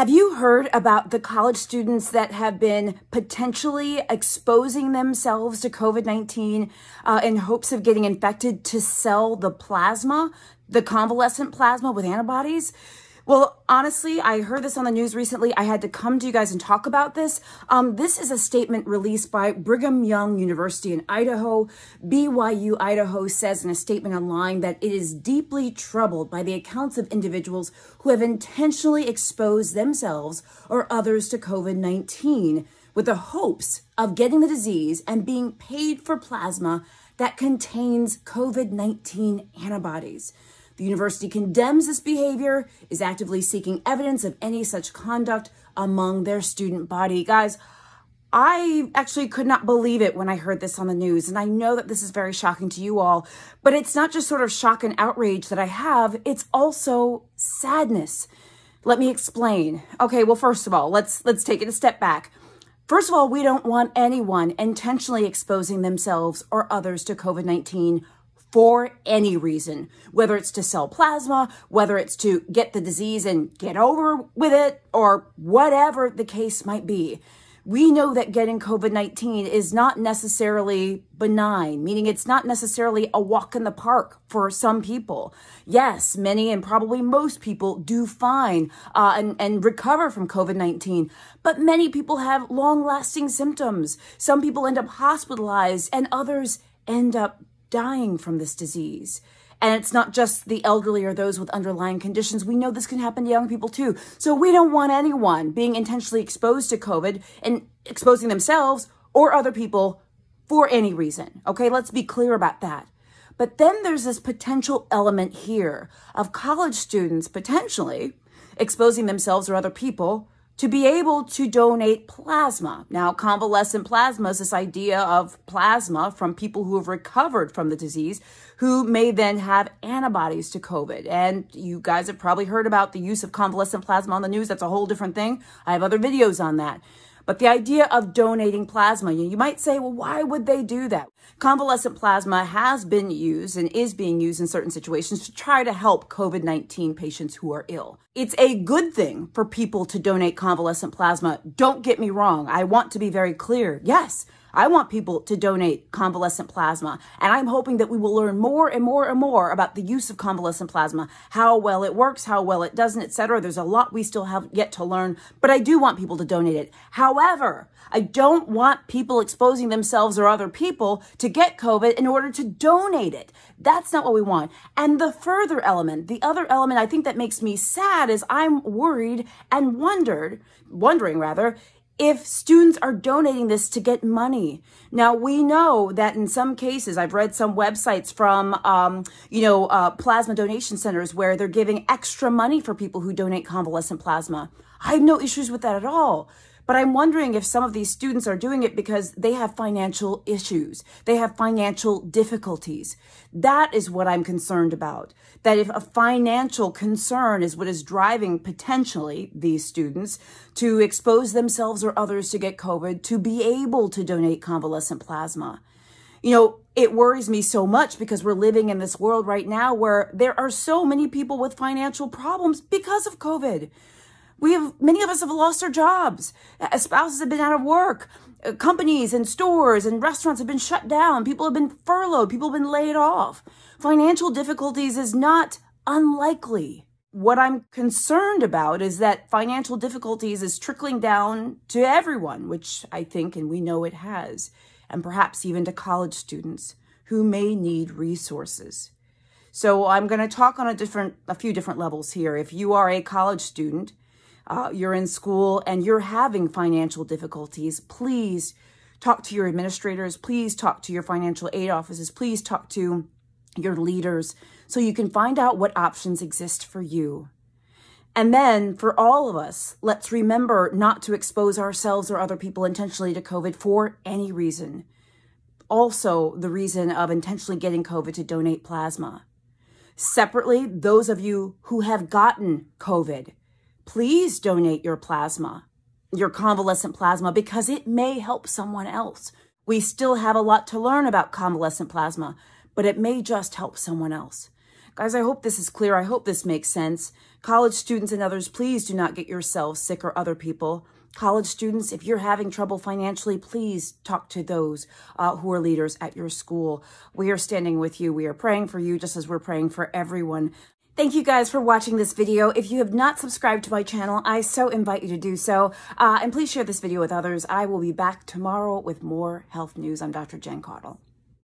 Have you heard about the college students that have been potentially exposing themselves to COVID 19 uh, in hopes of getting infected to sell the plasma, the convalescent plasma with antibodies? Well, honestly, I heard this on the news recently. I had to come to you guys and talk about this. Um, this is a statement released by Brigham Young University in Idaho. BYU Idaho says in a statement online that it is deeply troubled by the accounts of individuals who have intentionally exposed themselves or others to COVID 19 with the hopes of getting the disease and being paid for plasma that contains COVID 19 antibodies. The university condemns this behavior, is actively seeking evidence of any such conduct among their student body. Guys, I actually could not believe it when I heard this on the news. And I know that this is very shocking to you all, but it's not just sort of shock and outrage that I have, it's also sadness. Let me explain. Okay, well, first of all, let's let's take it a step back. First of all, we don't want anyone intentionally exposing themselves or others to COVID-19 for any reason, whether it's to sell plasma, whether it's to get the disease and get over with it, or whatever the case might be. We know that getting COVID 19 is not necessarily benign, meaning it's not necessarily a walk in the park for some people. Yes, many and probably most people do fine uh, and, and recover from COVID 19, but many people have long lasting symptoms. Some people end up hospitalized, and others end up dying from this disease. And it's not just the elderly or those with underlying conditions. We know this can happen to young people too. So we don't want anyone being intentionally exposed to COVID and exposing themselves or other people for any reason. Okay, let's be clear about that. But then there's this potential element here of college students potentially exposing themselves or other people to be able to donate plasma. Now, convalescent plasma is this idea of plasma from people who have recovered from the disease who may then have antibodies to COVID. And you guys have probably heard about the use of convalescent plasma on the news. That's a whole different thing. I have other videos on that. But the idea of donating plasma, you might say, well, why would they do that? Convalescent plasma has been used and is being used in certain situations to try to help COVID 19 patients who are ill. It's a good thing for people to donate convalescent plasma. Don't get me wrong. I want to be very clear. Yes, I want people to donate convalescent plasma, and I'm hoping that we will learn more and more and more about the use of convalescent plasma, how well it works, how well it doesn't, etc. There's a lot we still have yet to learn, but I do want people to donate it. However, I don't want people exposing themselves or other people to get COVID in order to donate it. That's not what we want. And the further element, the other element I think that makes me sad is I'm worried and wondered, wondering rather, if students are donating this to get money. Now, we know that in some cases, I've read some websites from, um, you know, uh, plasma donation centers where they're giving extra money for people who donate convalescent plasma. I have no issues with that at all. But I'm wondering if some of these students are doing it because they have financial issues. They have financial difficulties. That is what I'm concerned about. That if a financial concern is what is driving potentially these students to expose themselves or others to get COVID, to be able to donate convalescent plasma. You know, it worries me so much because we're living in this world right now where there are so many people with financial problems because of COVID. We have, many of us have lost our jobs. Uh, spouses have been out of work. Uh, companies and stores and restaurants have been shut down. People have been furloughed. People have been laid off. Financial difficulties is not unlikely. What I'm concerned about is that financial difficulties is trickling down to everyone, which I think and we know it has, and perhaps even to college students who may need resources. So I'm going to talk on a different a few different levels here. If you are a college student uh, you're in school and you're having financial difficulties, please talk to your administrators. Please talk to your financial aid offices. Please talk to your leaders so you can find out what options exist for you. And then for all of us, let's remember not to expose ourselves or other people intentionally to COVID for any reason. Also, the reason of intentionally getting COVID to donate plasma. Separately, those of you who have gotten COVID, please donate your plasma, your convalescent plasma, because it may help someone else. We still have a lot to learn about convalescent plasma, but it may just help someone else. Guys, I hope this is clear. I hope this makes sense. College students and others, please do not get yourselves sick or other people. College students, if you're having trouble financially, please talk to those uh, who are leaders at your school. We are standing with you. We are praying for you just as we're praying for everyone. Thank you guys for watching this video. If you have not subscribed to my channel, I so invite you to do so. Uh, and please share this video with others. I will be back tomorrow with more health news. I'm Dr. Jen Caudle.